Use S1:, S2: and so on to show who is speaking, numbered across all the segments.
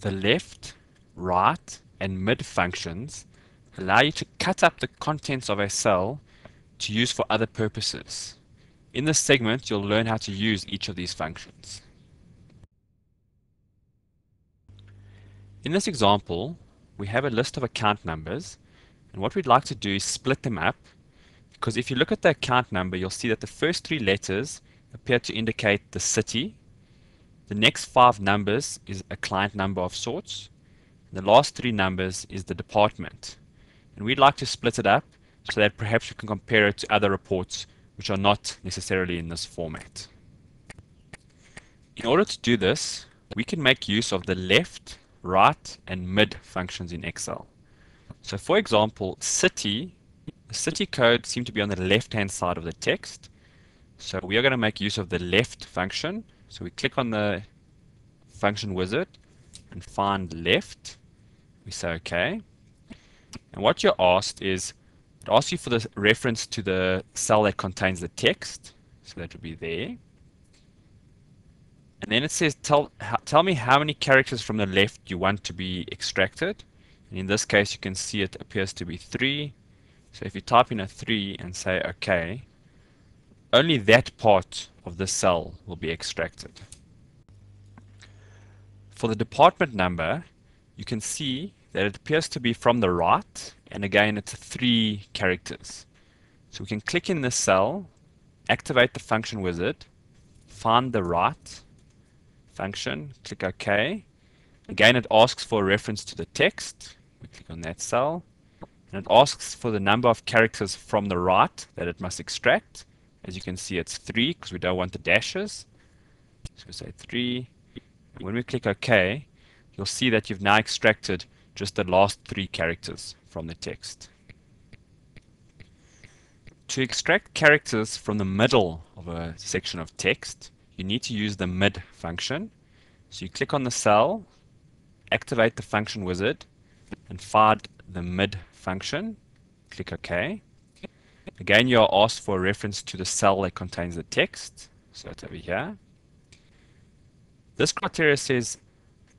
S1: the left, right, and mid functions allow you to cut up the contents of a cell to use for other purposes. In this segment, you'll learn how to use each of these functions. In this example, we have a list of account numbers, and what we'd like to do is split them up, because if you look at the account number, you'll see that the first three letters appear to indicate the city. The next five numbers is a client number of sorts. The last three numbers is the department. And we'd like to split it up so that perhaps we can compare it to other reports which are not necessarily in this format. In order to do this, we can make use of the left, right, and mid functions in Excel. So for example, city, the city code seems to be on the left-hand side of the text. So we are going to make use of the left function. So we click on the function wizard and find left. We say OK. And what you're asked is, it asks you for the reference to the cell that contains the text. So that would be there. And then it says, tell, tell me how many characters from the left you want to be extracted. And in this case, you can see it appears to be 3. So if you type in a 3 and say OK, only that part of the cell will be extracted. For the department number, you can see that it appears to be from the right, and again it's three characters. So we can click in this cell, activate the function wizard, find the right function, click OK. Again it asks for a reference to the text, we click on that cell, and it asks for the number of characters from the right that it must extract. As you can see it's 3 because we don't want the dashes. So we say 3. When we click OK, you'll see that you've now extracted just the last three characters from the text. To extract characters from the middle of a section of text, you need to use the mid function. So you click on the cell, activate the function wizard, and find the mid function. Click OK. Again, you are asked for a reference to the cell that contains the text. So it's over here. This criteria says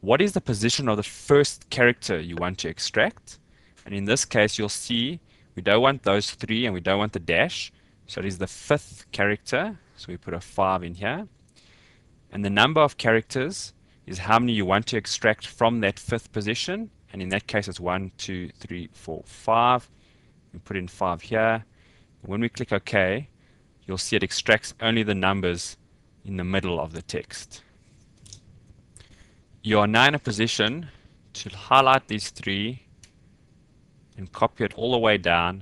S1: what is the position of the first character you want to extract. And in this case, you'll see we don't want those three and we don't want the dash. So it is the fifth character. So we put a 5 in here. And the number of characters is how many you want to extract from that fifth position. And in that case, it's 1, 2, 3, 4, 5. We put in 5 here. When we click OK, you'll see it extracts only the numbers in the middle of the text you are now in a position to highlight these three and copy it all the way down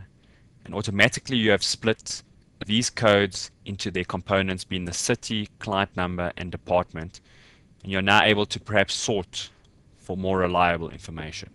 S1: and automatically you have split these codes into their components being the city, client number and department and you're now able to perhaps sort for more reliable information.